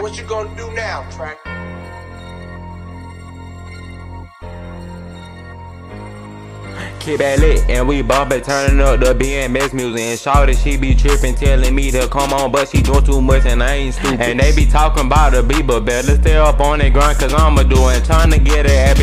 What you gonna do now, Track? Keep it lit and we bumpin', turning up the BMS music. And shawty, she be trippin', telling me to come on, but she doin' too much and I ain't stupid. And they be talking about the beat, but better stay up on that grind, cause I'ma do it. Trying to get it Airbnb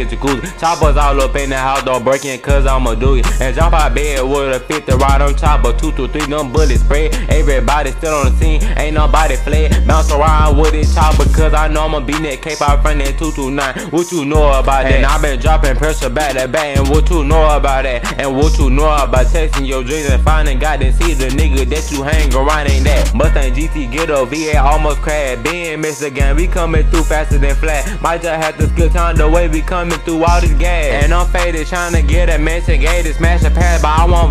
biggest jacuzzi. Choppers all up in the house, don't break in, cause I'ma do it. And jump out bed with a 50 right on top, but two to three, them bullets spread. Everybody still on the scene, ain't nobody fled. Bounce around with it chopper, cause I know I'ma be that Cape out front that 229. What you know about that? And I been dropping pressure back to back, and what you know about that? And what you know about texting your dreams and finding God and see the nigga that you hang around ain't that? Mustang GT get a VA almost crashed. BMS again, we coming through faster than flat. Might just have to skip time the way we coming through all this gas. And I'm faded trying to get a mansion gated, smash a pad, but I want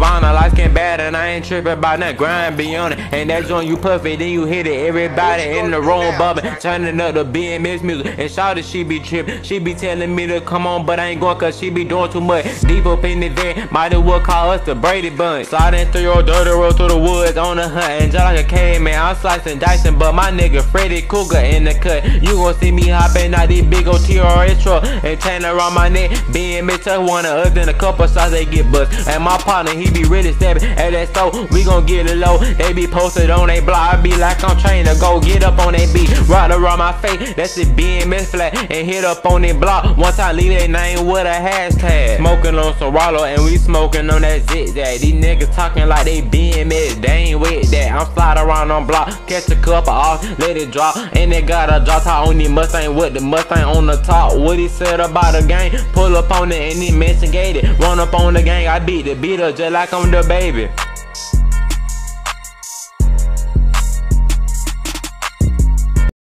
ain't tripping about that grind be on it. And that joint you puffy, then you hit it. Everybody in the room bubbling, turning up the BMS music. And shout it, she be tripping. She be telling me to come on, but I ain't going cause she be doing too much. Deep up in the van. Might as well call us the Brady Bunch. Sliding through your dirty road through the woods on the hunt. And just like a caveman, I'm slicing, dicing. But my nigga Freddy Krueger in the cut. You gon' see me hopping out these big old TRS truck. And chain around my neck. Being me touch one of us in a couple shots they get bust. And my partner, he be really stabbing at that we gon' get it low. They be posted on they block. I be like I'm trained to go get up on that beat. Right around my face. That's it BMS flat. And hit up on that block. Once I leave that name with a hashtag. Smoking on Rollo and we smoking on that zigzag. These niggas talking like they BMS, they ain't with that. I'm sliding around on block, catch a couple off, let it drop. And they got a drop top on the Mustang with the Mustang on the top. What he said about the gang, pull up on it and he mention gated. Run up on the gang, I beat the beat up just like I'm the baby.